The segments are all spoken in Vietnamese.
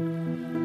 Música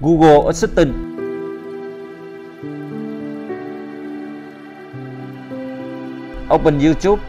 Google Assistant. Open YouTube.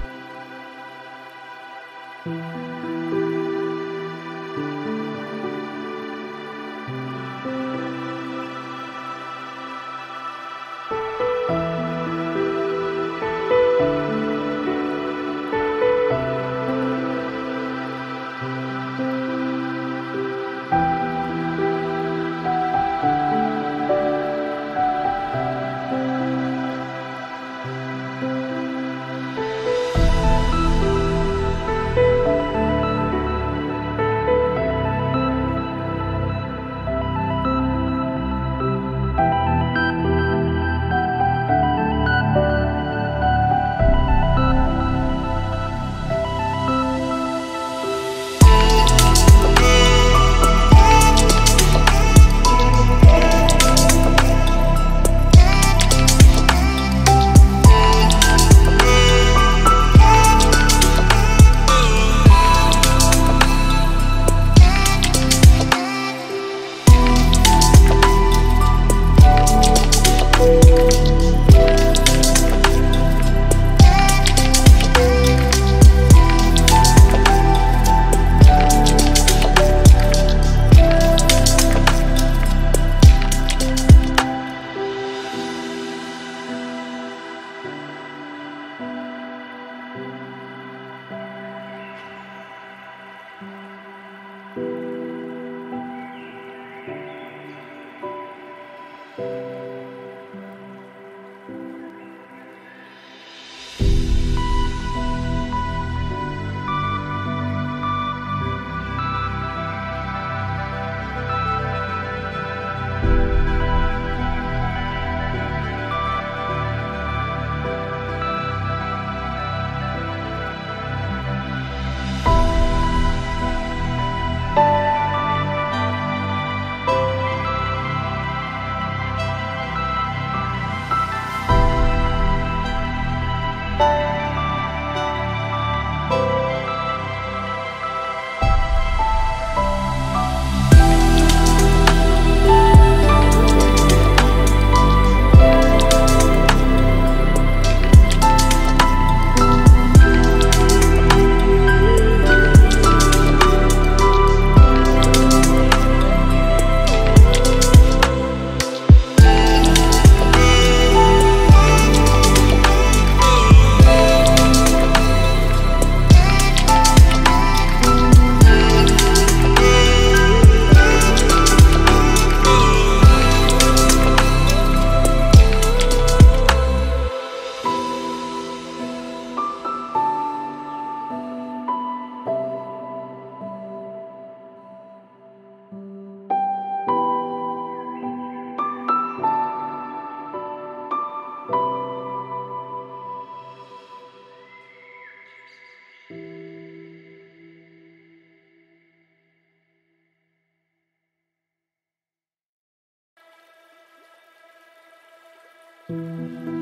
Música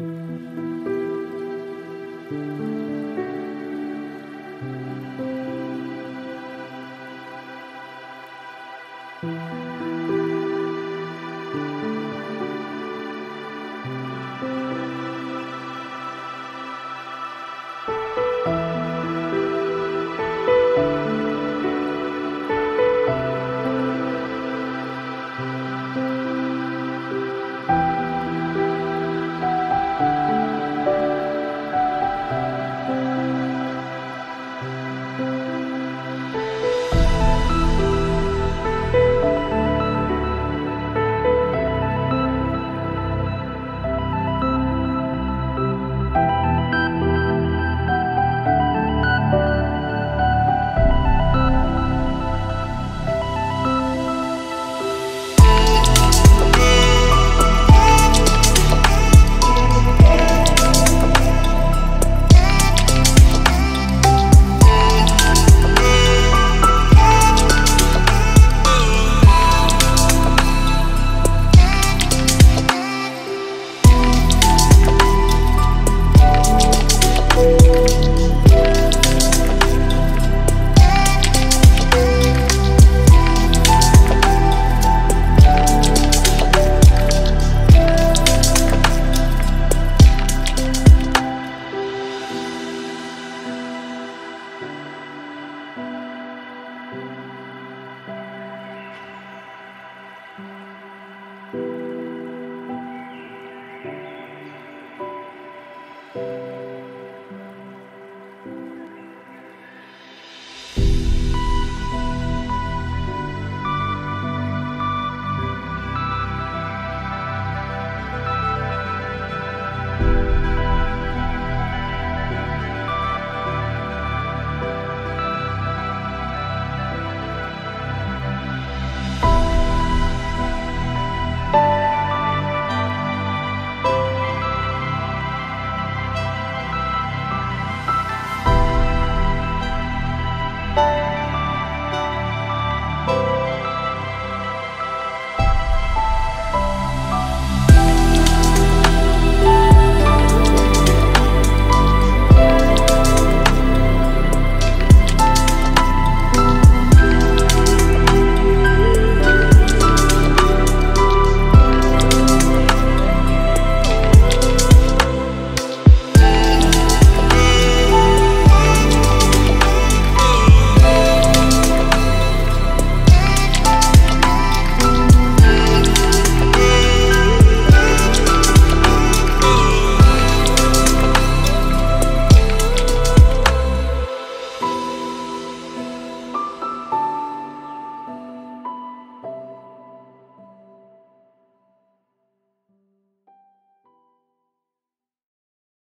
Música